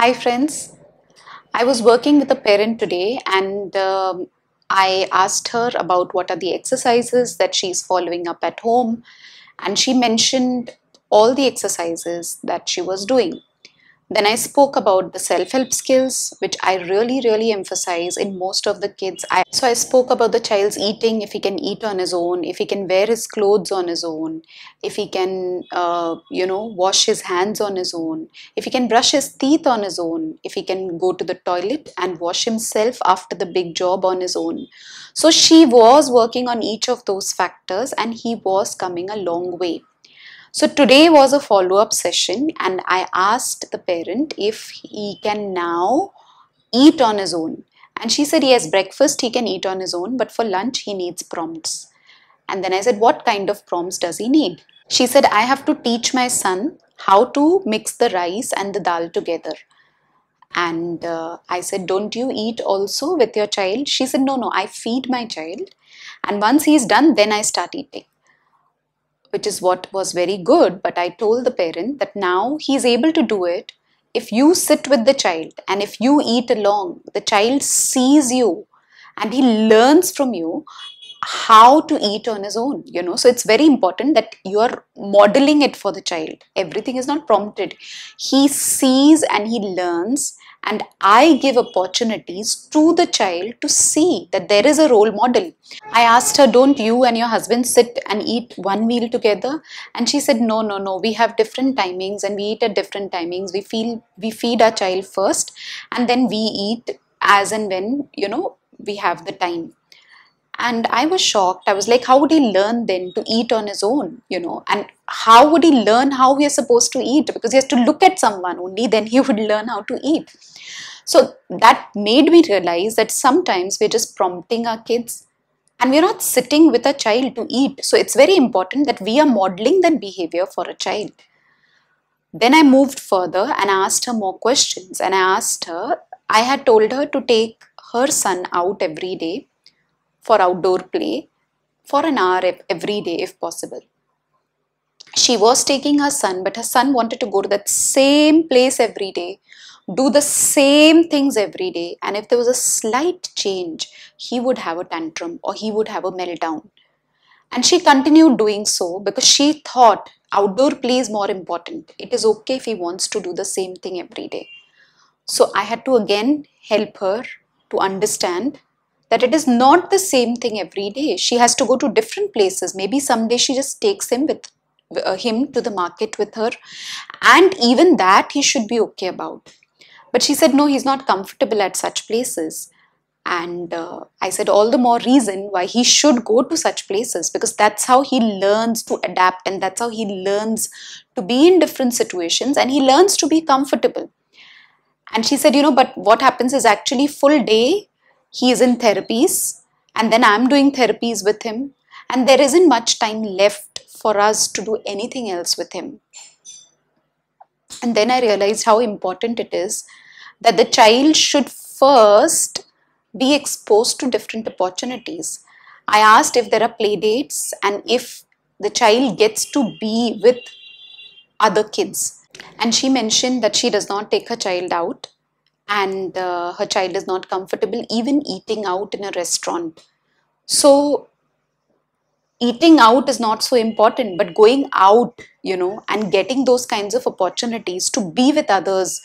Hi friends. I was working with a parent today and um, I asked her about what are the exercises that she's following up at home and she mentioned all the exercises that she was doing. Then I spoke about the self-help skills, which I really, really emphasize in most of the kids. I, so I spoke about the child's eating, if he can eat on his own, if he can wear his clothes on his own, if he can, uh, you know, wash his hands on his own, if he can brush his teeth on his own, if he can go to the toilet and wash himself after the big job on his own. So she was working on each of those factors and he was coming a long way. So today was a follow-up session and I asked the parent if he can now eat on his own. And she said, yes, breakfast he can eat on his own, but for lunch he needs prompts. And then I said, what kind of prompts does he need? She said, I have to teach my son how to mix the rice and the dal together. And uh, I said, don't you eat also with your child? She said, no, no, I feed my child. And once he's done, then I start eating which is what was very good. But I told the parent that now he is able to do it. If you sit with the child and if you eat along, the child sees you and he learns from you how to eat on his own you know so it's very important that you are modeling it for the child everything is not prompted he sees and he learns and I give opportunities to the child to see that there is a role model. I asked her, don't you and your husband sit and eat one meal together? And she said, no, no, no, we have different timings and we eat at different timings. We feel, we feed our child first and then we eat as and when, you know, we have the time and i was shocked. I was like how would he learn then to eat on his own you know? And how would he learn how we are supposed to eat? Because he has to look at someone only then he would learn how to eat. So that made me realize that sometimes we're just prompting our kids and we're not sitting with a child to eat. So it's very important that we are modeling that behavior for a child. Then i moved further and asked her more questions. And i asked her i had told her to take her son out every day for outdoor play for an hour every day if possible. She was taking her son, but her son wanted to go to that same place every day, do the same things every day. And if there was a slight change, he would have a tantrum or he would have a meltdown. And she continued doing so because she thought outdoor play is more important. It is okay if he wants to do the same thing every day. So I had to again help her to understand that it is not the same thing every day. She has to go to different places. Maybe someday she just takes him with uh, him to the market with her and even that he should be okay about. But she said, no, he's not comfortable at such places. And uh, I said, all the more reason why he should go to such places because that's how he learns to adapt and that's how he learns to be in different situations and he learns to be comfortable. And she said, you know, but what happens is actually full day he is in therapies and then I'm doing therapies with him and there isn't much time left for us to do anything else with him. And then I realized how important it is that the child should first be exposed to different opportunities. I asked if there are play dates and if the child gets to be with other kids. And she mentioned that she does not take her child out and uh, her child is not comfortable even eating out in a restaurant. So eating out is not so important, but going out, you know, and getting those kinds of opportunities to be with others,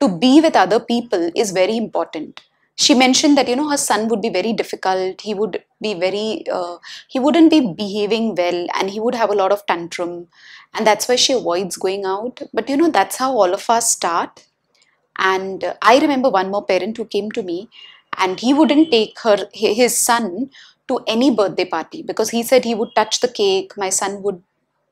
to be with other people is very important. She mentioned that, you know, her son would be very difficult. He would be very, uh, he wouldn't be behaving well and he would have a lot of tantrum. And that's why she avoids going out. But, you know, that's how all of us start and uh, I remember one more parent who came to me and he wouldn't take her his son to any birthday party because he said he would touch the cake, my son would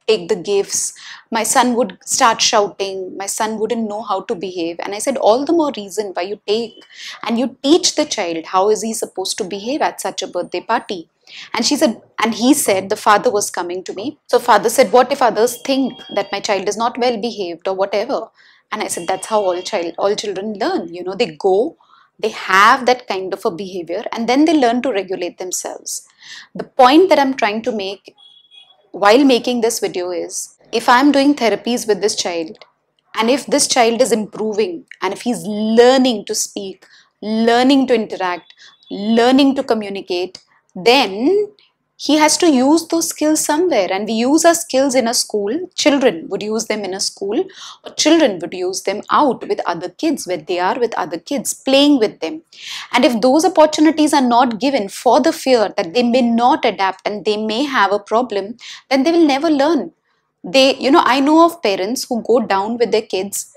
take the gifts, my son would start shouting, my son wouldn't know how to behave. And I said, all the more reason why you take and you teach the child how is he supposed to behave at such a birthday party. And she said, and he said, the father was coming to me. So father said, what if others think that my child is not well behaved or whatever? And I said, that's how all child, all children learn. You know, they go, they have that kind of a behavior, and then they learn to regulate themselves. The point that I'm trying to make while making this video is, if I'm doing therapies with this child, and if this child is improving and if he's learning to speak learning to interact learning to communicate then he has to use those skills somewhere. And we use our skills in a school. Children would use them in a school or children would use them out with other kids where they are with other kids playing with them. And if those opportunities are not given for the fear that they may not adapt and they may have a problem then they will never learn. They you know i know of parents who go down with their kids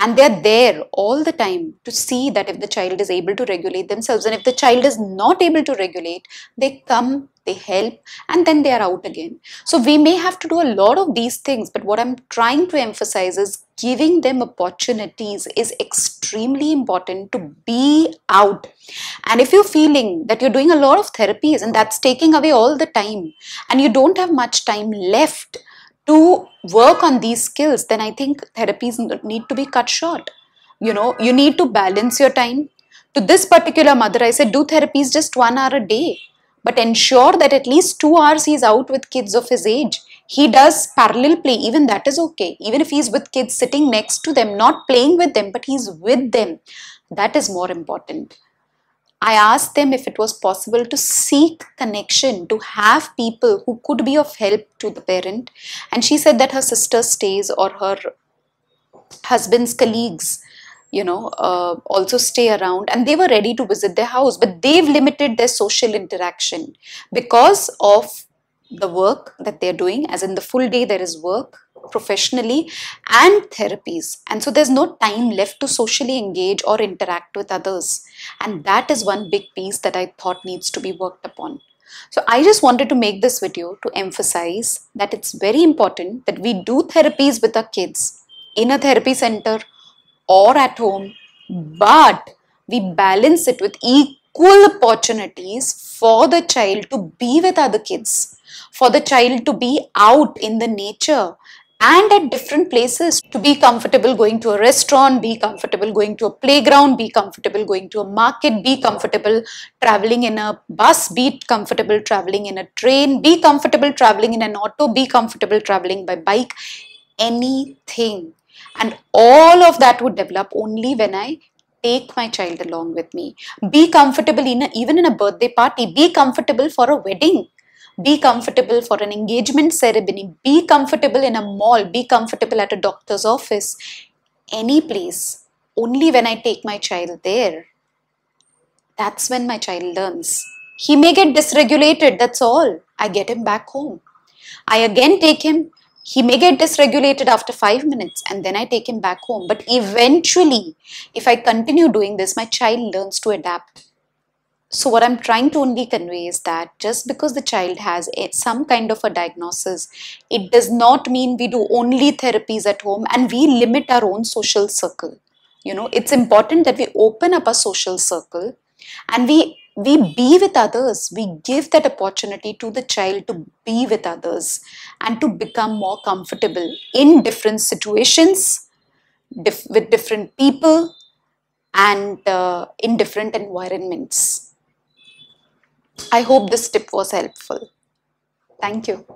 and they're there all the time to see that if the child is able to regulate themselves. And if the child is not able to regulate they come they help and then they are out again. So we may have to do a lot of these things but what i'm trying to emphasize is giving them opportunities is extremely important to be out. And if you're feeling that you're doing a lot of therapies and that's taking away all the time and you don't have much time left to work on these skills, then I think therapies need to be cut short. You know, you need to balance your time. To this particular mother, I said, do therapies just one hour a day, but ensure that at least two hours he's out with kids of his age. He does parallel play, even that is okay. Even if he's with kids sitting next to them, not playing with them, but he's with them, that is more important. I asked them if it was possible to seek connection, to have people who could be of help to the parent. And she said that her sister stays or her husband's colleagues, you know, uh, also stay around and they were ready to visit their house, but they've limited their social interaction because of the work that they're doing, as in the full day there is work professionally and therapies. And so there's no time left to socially engage or interact with others. And that is one big piece that i thought needs to be worked upon. So i just wanted to make this video to emphasize that it's very important that we do therapies with our kids in a therapy center or at home but we balance it with equal opportunities for the child to be with other kids for the child to be out in the nature and at different places to be comfortable going to a restaurant, be comfortable going to a playground, be comfortable going to a market, be comfortable traveling in a bus, be comfortable traveling in a train, be comfortable traveling in an auto, be comfortable traveling by bike, anything. And all of that would develop only when I take my child along with me. Be comfortable in a, even in a birthday party, be comfortable for a wedding be comfortable for an engagement ceremony, be comfortable in a mall, be comfortable at a doctor's office, any place. Only when I take my child there, that's when my child learns. He may get dysregulated, that's all. I get him back home. I again take him, he may get dysregulated after five minutes and then I take him back home. But eventually, if I continue doing this, my child learns to adapt so what I'm trying to only convey is that just because the child has a, some kind of a diagnosis, it does not mean we do only therapies at home and we limit our own social circle. You know, it's important that we open up a social circle and we we be with others. We give that opportunity to the child to be with others and to become more comfortable in different situations, with different people, and uh, in different environments. I hope this tip was helpful. Thank you.